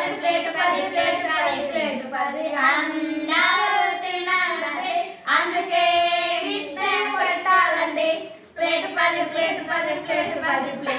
పది ప్లేట్ పది ప్లేట్ పది ప్లేట్ పది అందరూ అందుకే ఇచ్చే పెట్టాలండి ప్లేట్ పది ప్లేట్ పది ప్లేట్ పది ప్లేట్.